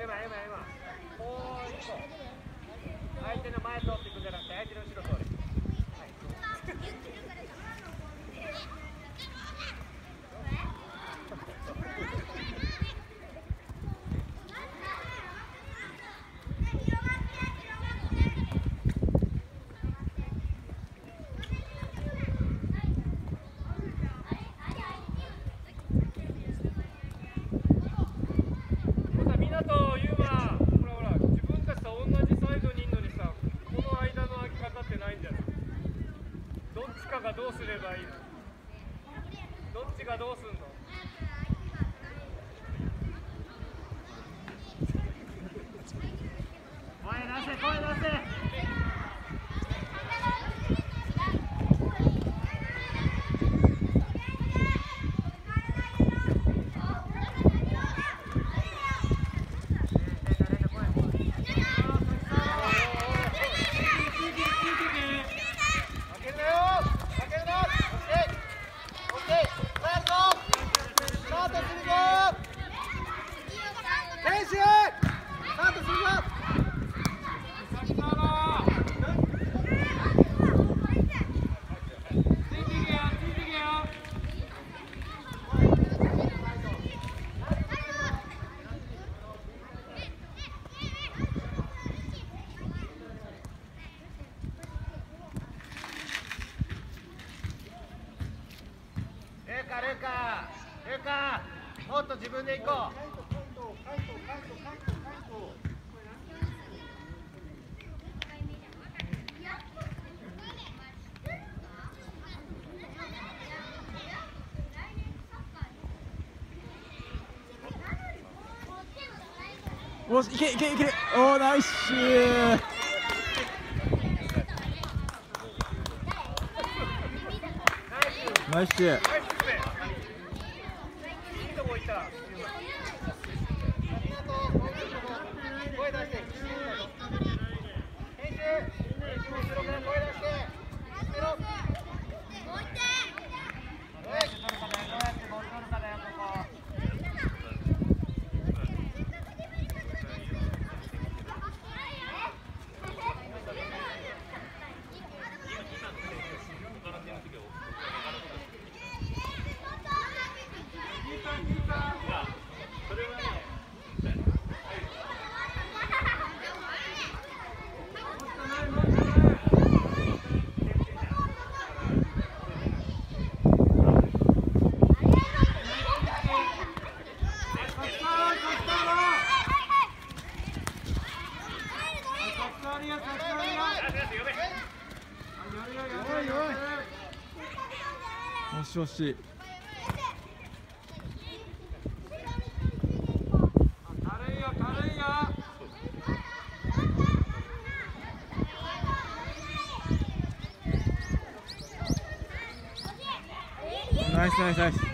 今今今。もう相手の前通っていくんじゃなくて相手の後ろ通る。Oh, nice. Yeah. Nice shit. 勝しナイスナイスナイス。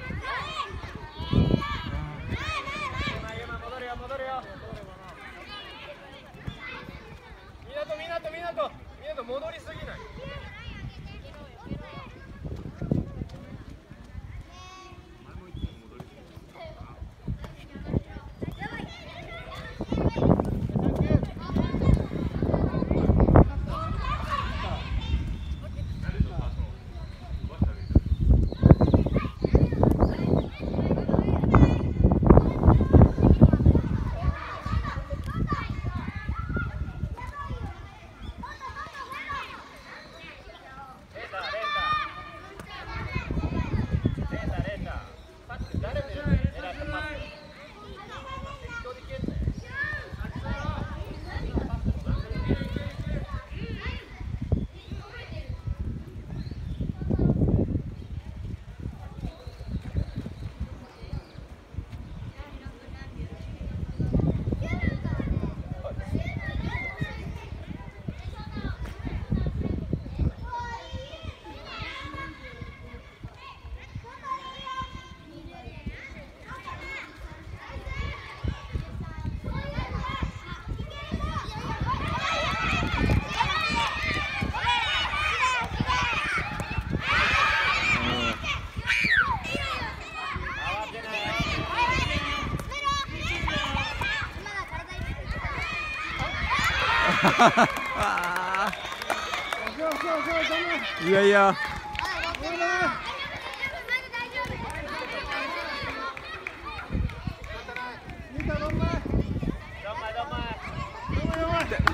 いやいや。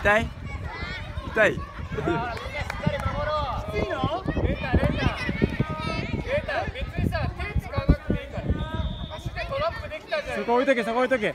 痛い？痛い？そこ置いとけそこ置いとけ。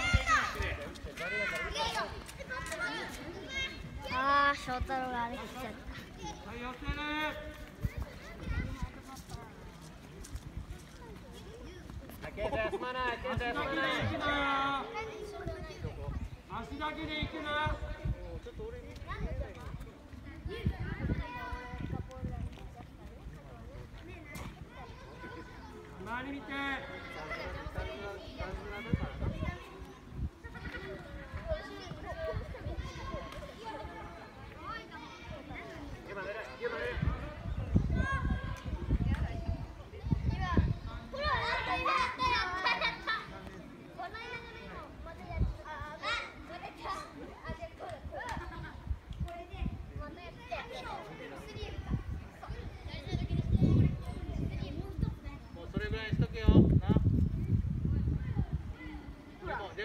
翔太郎が歩きちゃった。けまない、けまない。足だけで行くな。ちょっと俺。周り見て。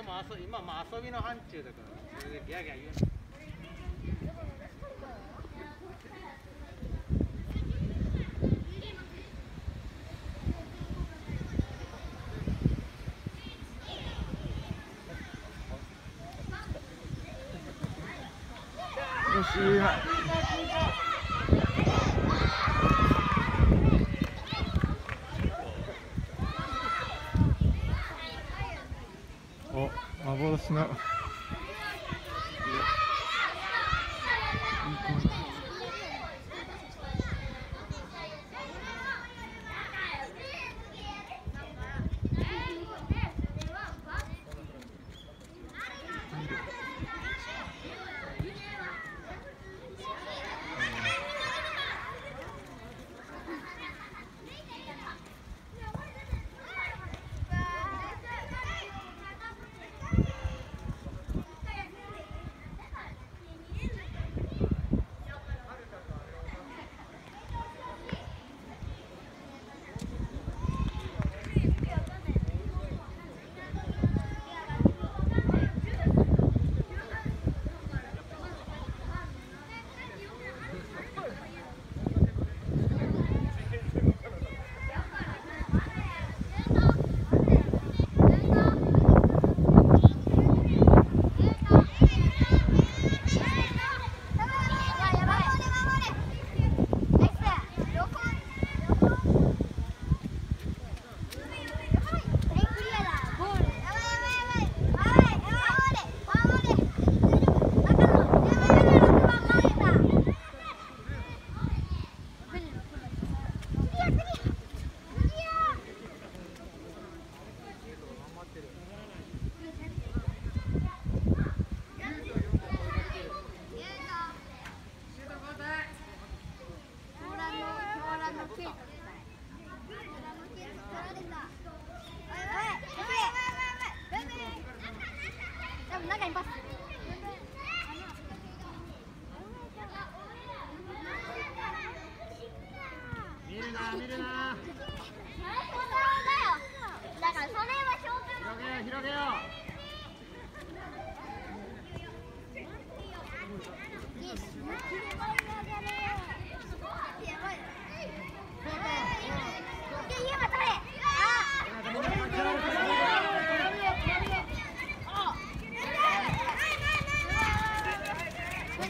も遊今まあ遊びの範疇だからそれでギャギャ言うな。し。let's not.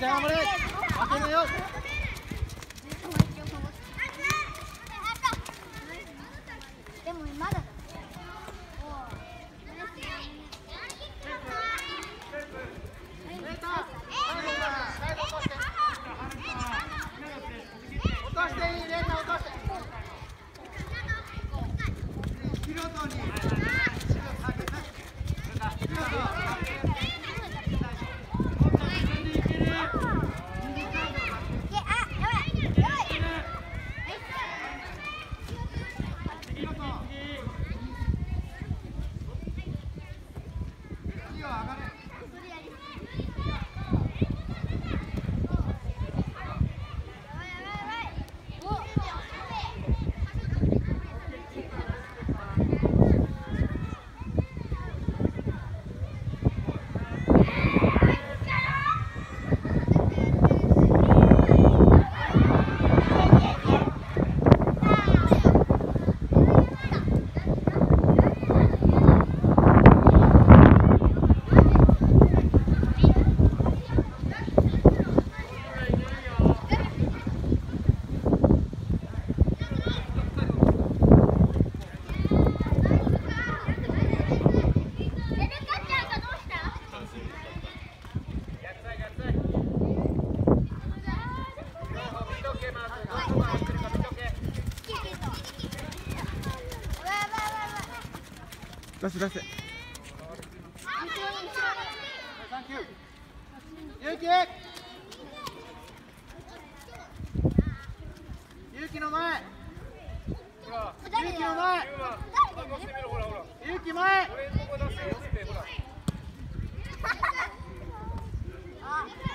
jangan berat. Makin yuk. ス出せ勇気勇きの前。勇きの前。勇気前。